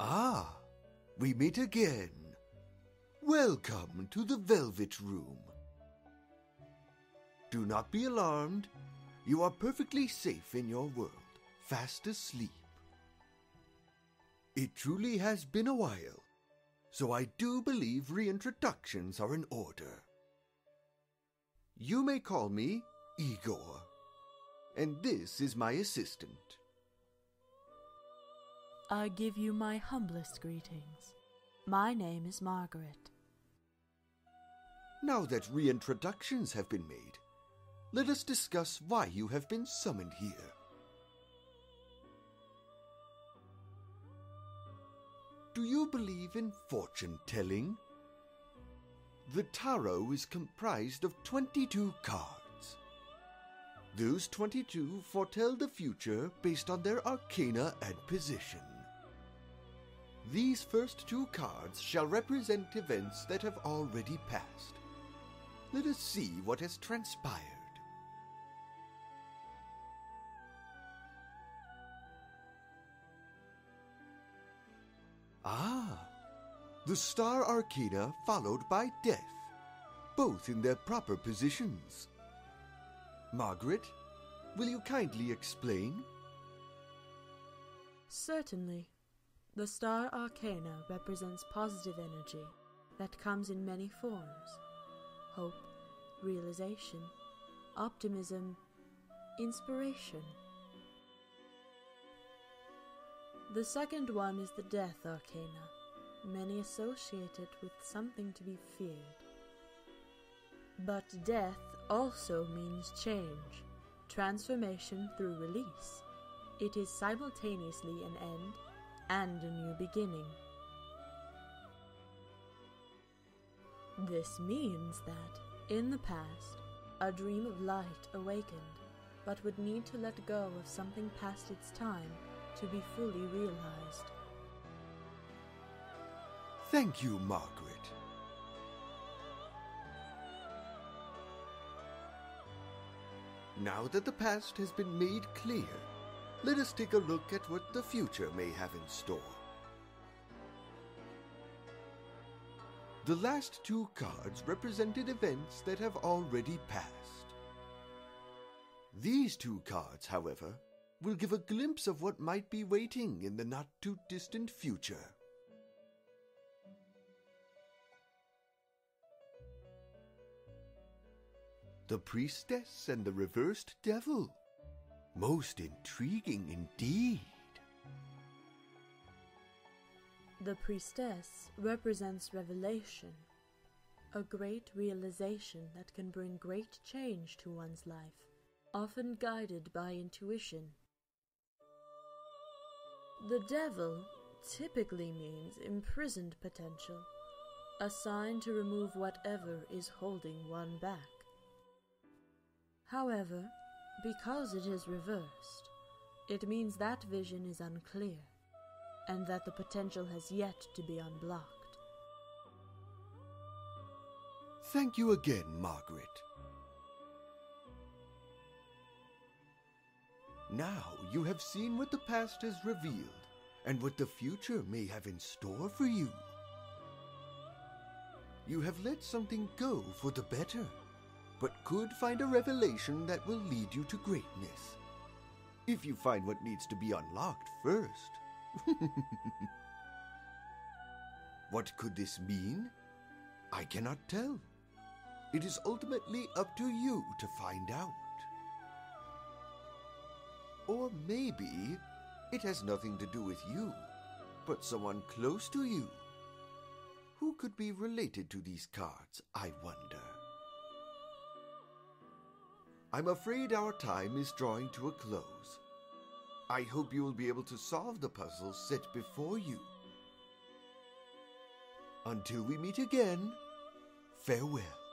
Ah, we meet again. Welcome to the Velvet Room. Do not be alarmed. You are perfectly safe in your world, fast asleep. It truly has been a while, so I do believe reintroductions are in order. You may call me Igor, and this is my assistant. I give you my humblest greetings. My name is Margaret. Now that reintroductions have been made, let us discuss why you have been summoned here. Do you believe in fortune telling? The tarot is comprised of 22 cards. Those 22 foretell the future based on their arcana and position. These first two cards shall represent events that have already passed. Let us see what has transpired. Ah, the Star Arcana followed by Death, both in their proper positions. Margaret, will you kindly explain? Certainly. The star arcana represents positive energy that comes in many forms hope, realization, optimism, inspiration. The second one is the death arcana, many associate it with something to be feared. But death also means change, transformation through release. It is simultaneously an end and a new beginning. This means that, in the past, a dream of light awakened, but would need to let go of something past its time to be fully realized. Thank you, Margaret. Now that the past has been made clear, let us take a look at what the future may have in store. The last two cards represented events that have already passed. These two cards, however, will give a glimpse of what might be waiting in the not too distant future. The priestess and the reversed devil. Most intriguing indeed. The priestess represents revelation, a great realization that can bring great change to one's life, often guided by intuition. The devil typically means imprisoned potential, a sign to remove whatever is holding one back. However, because it is reversed, it means that vision is unclear, and that the potential has yet to be unblocked. Thank you again, Margaret. Now you have seen what the past has revealed and what the future may have in store for you. You have let something go for the better, but could find a revelation that will lead you to greatness. If you find what needs to be unlocked first. what could this mean? I cannot tell. It is ultimately up to you to find out. Or maybe it has nothing to do with you, but someone close to you. Who could be related to these cards, I wonder? I'm afraid our time is drawing to a close. I hope you will be able to solve the puzzles set before you. Until we meet again, farewell.